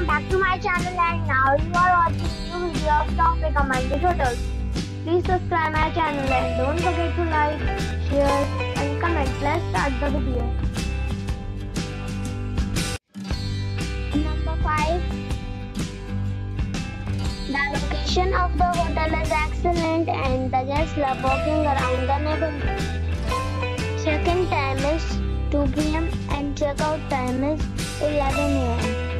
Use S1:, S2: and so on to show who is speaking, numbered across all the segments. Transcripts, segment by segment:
S1: welcome back to my channel and now you are watching new video of top recommended hotels. Please subscribe my channel and don't forget to like, share and comment. Let's start the video. Number 5 The location of the hotel is excellent and the guests love walking around the neighborhood. Check-in time is 2 p.m. and check-out time is 11 a.m.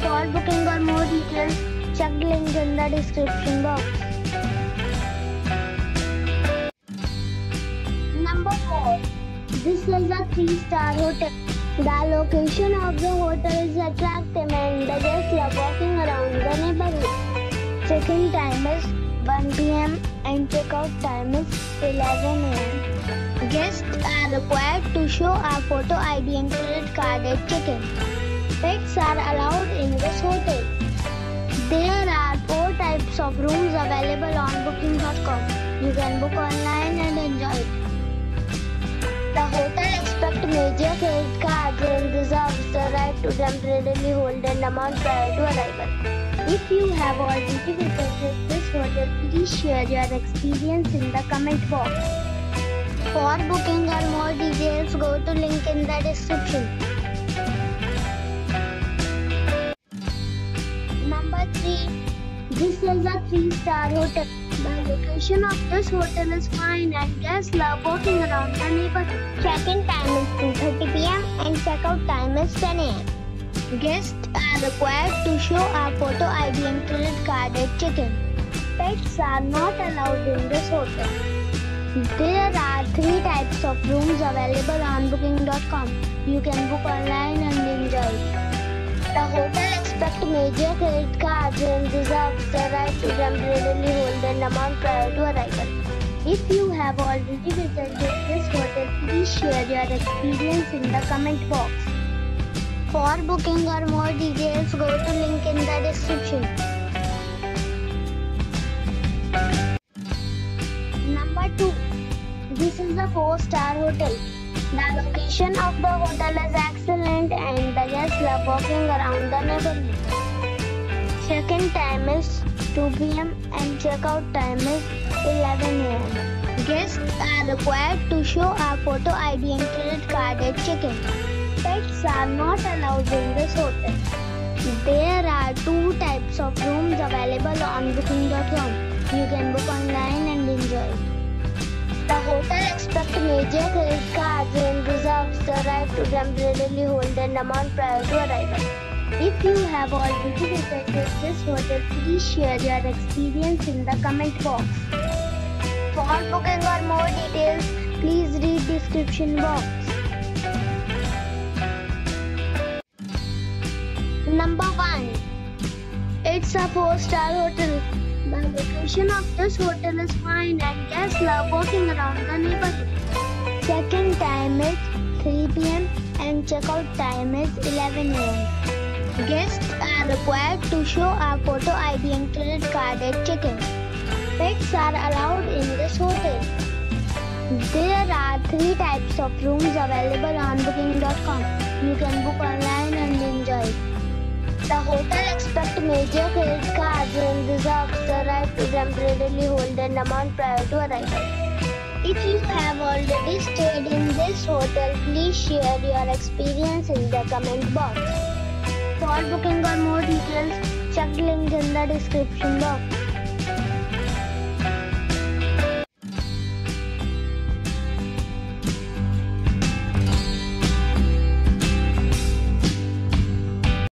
S1: For booking or more details, check the link in the description box. Number 4. This is a 3-star hotel. The location of the hotel is attractive and the guests love walking around the neighborhood. Check-in time is 1 p.m. and check-out time is 11 a.m. Guests are required to show a photo ID and credit card at check-in. Pets are allowed in this hotel. There are four types of rooms available on booking.com. You can book online and enjoy it. The hotel expects major credit cards and reserves the right to temporarily hold an amount prior to arrival. If you have already visited this hotel, please share your experience in the comment box. For booking or more details, go to link in the description. Is a 3-star hotel. The location of this hotel is fine and guests love walking around the neighborhood. Check-in time is 2.30 pm and check-out time is 10 am. Guests are required to show a photo ID and credit card at check-in. Pets are not allowed in this hotel. There are three types of rooms available on booking.com. You can book online and enjoy. The hotel expects major credit cards and reserves the right to temporarily hold an amount prior to arrival. If you have already visited this hotel, please share your experience in the comment box. For booking or more details, go to link in the description. Number 2. This is a 4-star hotel. The location of the hotel is excellent and love walking around the neighborhood. Check-in time is 2 p.m. and check-out time is 11 a.m. Guests are required to show a photo ID and credit card at check-in. Pets are not allowed in this hotel. There are two types of rooms available on booking.com. You can book online and enjoy. The hotel expects major credit to temporarily hold an amount prior to arrival. If you have already visited this hotel, please share your experience in the comment box. For booking or more details, please read description box. Number 1. It's a 4-star hotel. The location of this hotel is fine and guests love walking around the neighborhood. Check-in time is 3 p.m. and check-out time is 11 a.m. Guests are required to show a photo ID and credit card at check-in. Pets are allowed in this hotel. There are three types of rooms available on booking.com. You can book online and enjoy. The hotel expects major credit cards and reserves the right to temporarily hold an amount prior to arrival. If you have already stayed in this hotel, please share your experience in the comment box. For booking or more details, check link in the description box.